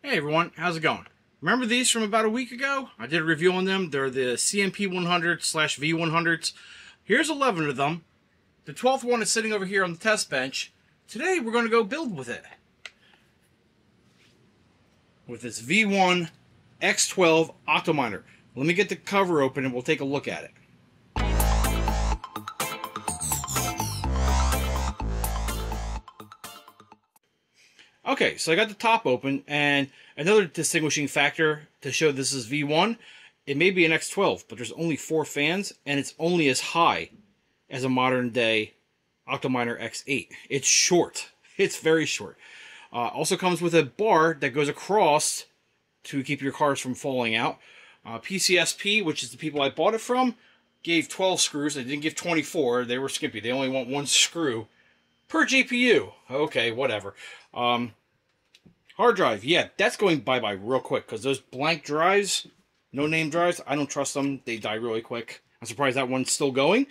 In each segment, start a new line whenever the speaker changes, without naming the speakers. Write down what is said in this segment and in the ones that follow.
Hey everyone, how's it going? Remember these from about a week ago? I did a review on them. They're the CMP 100 slash V100s. Here's 11 of them. The 12th one is sitting over here on the test bench. Today we're going to go build with it. With this V1 X12 Octominer. Let me get the cover open and we'll take a look at it. Okay, so I got the top open, and another distinguishing factor to show this is V1, it may be an X12, but there's only four fans, and it's only as high as a modern day Octominer X8. It's short. It's very short. Uh, also comes with a bar that goes across to keep your cars from falling out. Uh, PCSP, which is the people I bought it from, gave 12 screws. They didn't give 24. They were skimpy. They only want one screw per GPU. Okay, whatever. Um, hard drive, yeah, that's going bye-bye real quick because those blank drives, no-name drives, I don't trust them. They die really quick. I'm surprised that one's still going.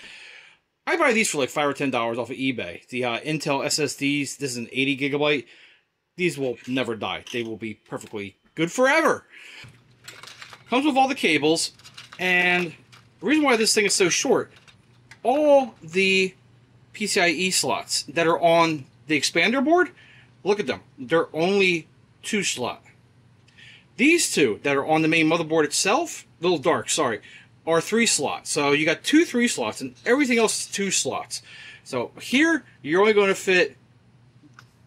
I buy these for like 5 or $10 off of eBay. The uh, Intel SSDs, this is an 80 gigabyte. These will never die. They will be perfectly good forever. Comes with all the cables, and the reason why this thing is so short, all the PCIe slots that are on the expander board, look at them. They're only two slot. These two that are on the main motherboard itself, little dark, sorry, are three slots. So you got two three slots and everything else is two slots. So here, you're only going to fit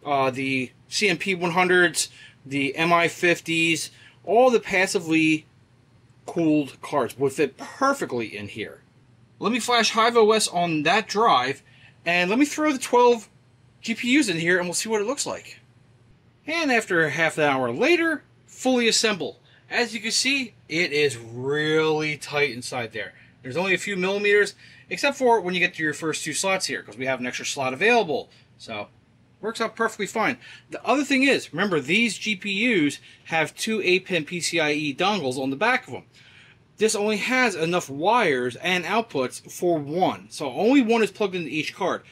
uh, the CMP 100s, the MI 50s, all the passively cooled cards would fit perfectly in here. Let me flash Hive OS on that drive, and let me throw the 12 GPUs in here, and we'll see what it looks like. And after a half an hour later, fully assembled. As you can see, it is really tight inside there. There's only a few millimeters, except for when you get to your first two slots here, because we have an extra slot available. So, works out perfectly fine. The other thing is, remember, these GPUs have two 8-pin PCIe dongles on the back of them. This only has enough wires and outputs for one. So only one is plugged into each card,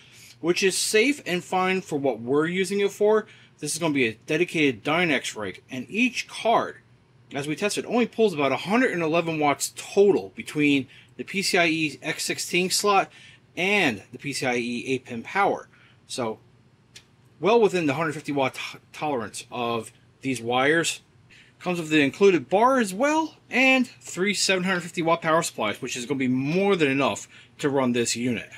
which is safe and fine for what we're using it for. This is going to be a dedicated Dynex rig, and each card as we tested, only pulls about 111 watts total between the PCIe X16 slot and the PCIe 8-pin power. So, well within the 150 watt tolerance of these wires. Comes with the included bar as well, and three 750 watt power supplies, which is going to be more than enough to run this unit.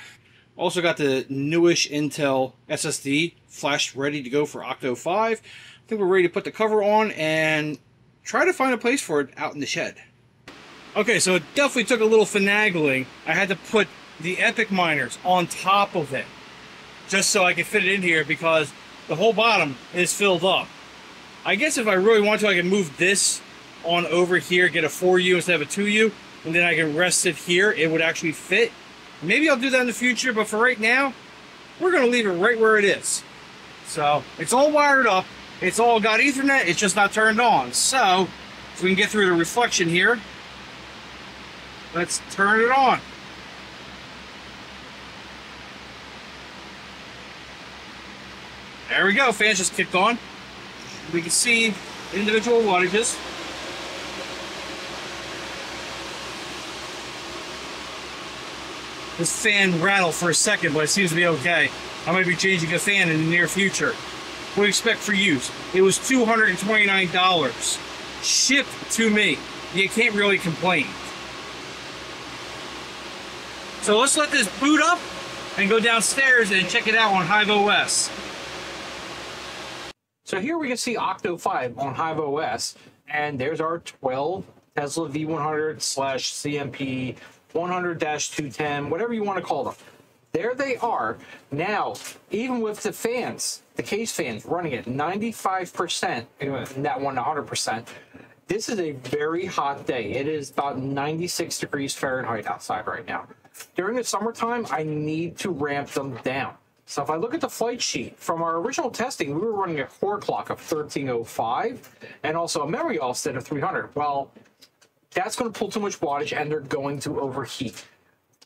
Also got the newish Intel SSD flash ready to go for Octo 5. I think we're ready to put the cover on and try to find a place for it out in the shed. Okay, so it definitely took a little finagling. I had to put the Epic miners on top of it just so I could fit it in here because the whole bottom is filled up. I guess if I really want to, I can move this on over here, get a 4U instead of a 2U, and then I can rest it here. It would actually fit. Maybe I'll do that in the future, but for right now, we're going to leave it right where it is. So, it's all wired up. It's all got Ethernet, it's just not turned on. So, if we can get through the reflection here, let's turn it on. There we go, fans just kicked on. We can see individual wattages. This fan rattle for a second, but it seems to be okay. I might be changing a fan in the near future. What do you expect for use? It was $229 shipped to me. You can't really complain. So let's let this boot up and go downstairs and check it out on Hive OS. So here we can see Octo 5 on Hive OS, and there's our 12 Tesla V100 slash CMP 100-210, whatever you want to call them. There they are. Now even with the fans the case fans running at 95% that one 100% this is a very hot day. It is about 96 degrees fahrenheit outside right now. During the summertime i need to ramp them down. So if i look at the flight sheet from our original testing we were running a core clock of 1305 and also a memory offset of 300 well that's going to pull too much wattage and they're going to overheat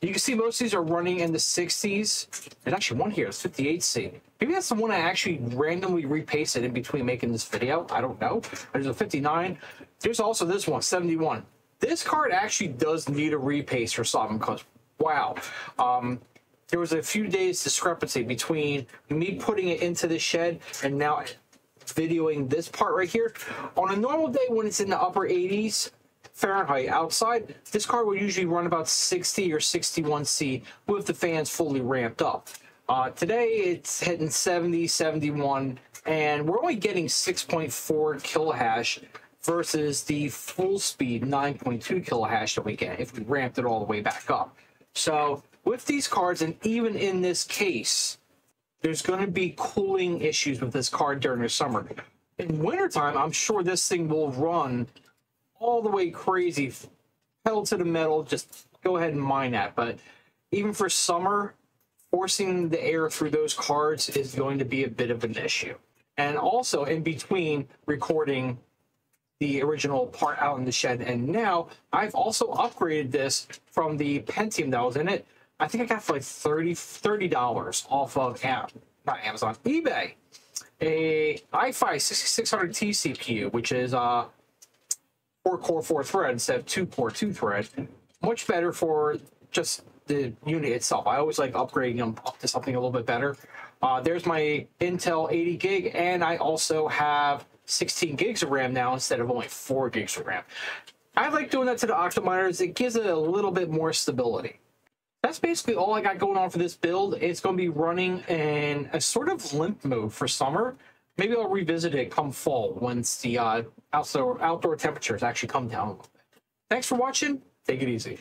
You can see most of these are running in the 60s. There's actually one here, it's 58C. Maybe that's the one I actually randomly repasted in between making this video. I don't know. There's a 59. There's also this one, 71. This card actually does need a repaste for some because, wow. Um, there was a few days discrepancy between me putting it into the shed and now videoing this part right here. On a normal day when it's in the upper 80s, Fahrenheit outside, this car will usually run about 60 or 61 C with the fans fully ramped up. Uh, today it's hitting 70, 71, and we're only getting 6.4 kilohash versus the full speed 9.2 kilohash that we get if we ramped it all the way back up. So with these cards, and even in this case, there's going to be cooling issues with this card during the summer. In wintertime, I'm sure this thing will run all the way crazy, pedal to the metal, just go ahead and mine that. But even for summer, forcing the air through those cards is going to be a bit of an issue. And also, in between recording the original part out in the shed, and now I've also upgraded this from the Pentium that was in it. I think I got for like 30 dollars off of not Amazon, eBay. A i5 6600T CPU, which is uh four core, four thread instead of two core, two thread. Much better for just the unit itself. I always like upgrading them up to something a little bit better. Uh, there's my Intel 80 gig, and I also have 16 gigs of RAM now instead of only 4 gigs of RAM. I like doing that to the Octominers. It gives it a little bit more stability. That's basically all I got going on for this build. It's going to be running in a sort of limp mode for summer. Maybe I'll revisit it come fall once the uh, outdoor, outdoor temperatures actually come down a little bit. Thanks for watching. Take it easy.